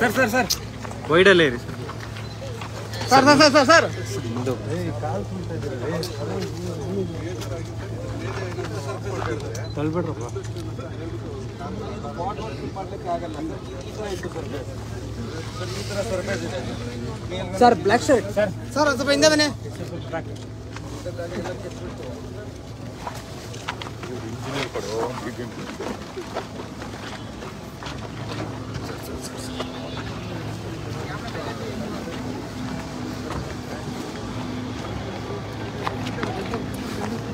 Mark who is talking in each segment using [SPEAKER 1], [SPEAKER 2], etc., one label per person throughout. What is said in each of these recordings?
[SPEAKER 1] Sir sir sir.
[SPEAKER 2] ವೈಡಲ್ಲೇ ಇರಿ sir
[SPEAKER 1] sir sir sir sir.
[SPEAKER 2] ತಳ್ಬೇಡ್ರಪ್ಪ.
[SPEAKER 1] Sir black shirt. Sir. Sir ಸ್ವಲ್ಪ ಹಿಂದೆ ಬನ್ನಿ.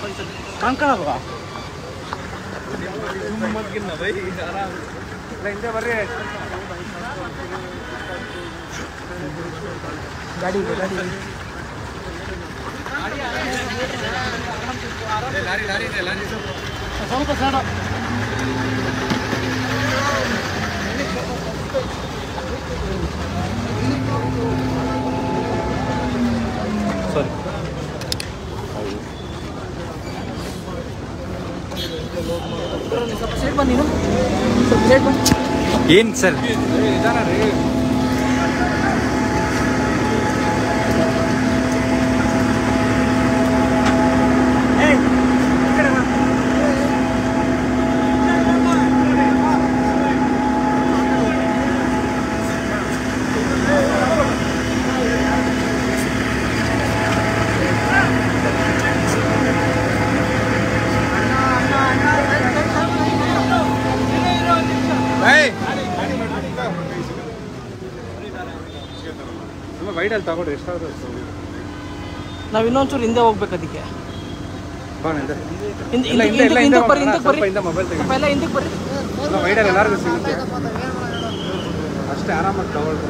[SPEAKER 2] ಫಸ್ಟ್
[SPEAKER 1] ಕಾಣ್ಕೊಳಲ್ವಾ
[SPEAKER 2] ಹಿಂದೆ ಬರ್ರಿ
[SPEAKER 1] ಗಾಡಿ ಇದೆ ಗಾಡಿ ಇದೆ.
[SPEAKER 2] ಲಾರಿ ಲಾರಿ ಇದೆ ಲಾರಿ
[SPEAKER 1] ಸ್ವಲ್ಪ ಸೈಡ್
[SPEAKER 2] ಏನು ಸರ್? ವೈಡಲ್ಲಿ ತಗೊಳ್ರಿ ಎಷ್ಟಾದ್ರು
[SPEAKER 1] ನಾವ್ ಇನ್ನೊಂಚೂರು ಹಿಂದೆ ಹೋಗ್ಬೇಕು ಅದಕ್ಕೆ
[SPEAKER 2] ಬಾ ಹಿಂದೆ
[SPEAKER 1] ಹಿಂದೆ
[SPEAKER 2] ಇಲ್ಲ ಹಿಂದೆ ಇಲ್ಲ
[SPEAKER 1] ಹಿಂದೆ
[SPEAKER 2] ಹಿಂದೆ
[SPEAKER 1] ಬರ್ರಿ ಹಿಂದಕ್ಕೆ ಬರ್ರಿ
[SPEAKER 2] ಸ್ವಲ್ಪ ಹಿಂದೆ ಮೊಬೈಲ್ ತೆಗಿ
[SPEAKER 1] ಸ್ವಲ್ಪ ಎಲ್ಲ ಹಿಂದಕ್ಕೆ ಬರ್ರಿ
[SPEAKER 2] ವೈಡಲ್ಲಿ ಎಲ್ಲರಿಗೂ ಸಿಗುತ್ತೆ ಅಷ್ಟೇ ಆರಾಮಾಗಿ ತಗೊಳ್ರಿ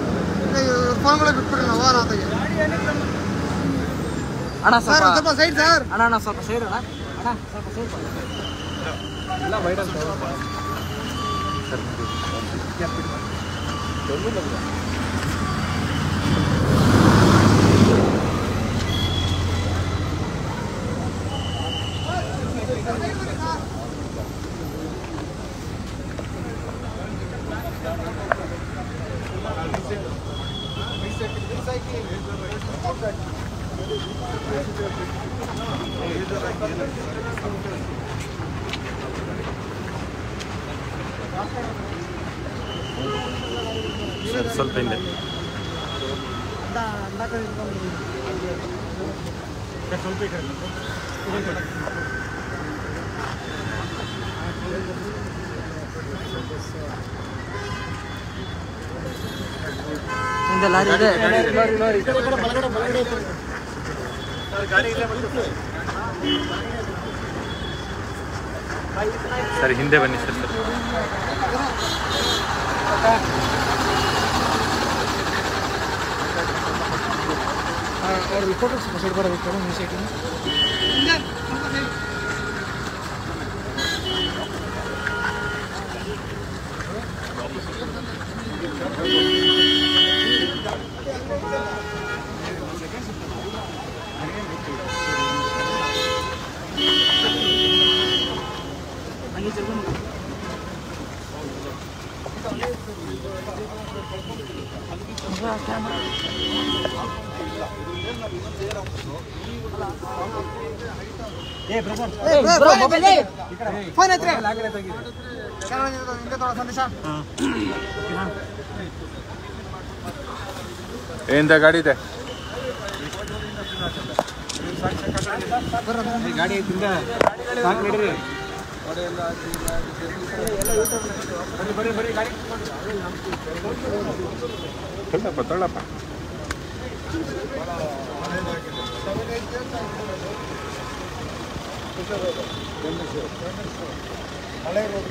[SPEAKER 1] ಅಣ್ಣ ಸ್ವಲ್ಪ
[SPEAKER 3] ಸ್ವಲ್ಪ ಸೈಡ್ ಸರ್
[SPEAKER 1] ಅಣ್ಣ ಅಣ್ಣ ಸ್ವಲ್ಪ ಸೈಡ್ ಅಣ್ಣ ಅಣ್ಣ ಸ್ವಲ್ಪ ಸೈಡ್
[SPEAKER 2] ಎಲ್ಲ ವೈಡಲ್ಲಿ ತಗೊಳ್ರಿ ಸರ್ ಸ್ವಲ್ಪ ಹಿಂದೆ
[SPEAKER 1] ಹಿಂದೆ ಲಾರಿ ಇದೆ
[SPEAKER 2] ಸರ್ ಹಿಂದೆ ಬನ್ನಿ ಸರ್. ಸರ್
[SPEAKER 1] ಅವ್ರ ರಿಪೋರ್ಟರ್ಸ್ ಸ್ವಲ್ಪ ಸೈಡ್ ಬರಬೇಕು
[SPEAKER 3] ಫೋನ್
[SPEAKER 2] ಏನಿದೆ ಗಾಡಿ ಇದೆ.
[SPEAKER 1] ಗಾಡಿ ಐತಿಂದ ಸಾಕು ನಡೀರಿ.
[SPEAKER 2] ತಳ್ಳಪ್ಪ ತಳ್ಳಪ್ಪ
[SPEAKER 3] ಹಳೆ ರೋಡ್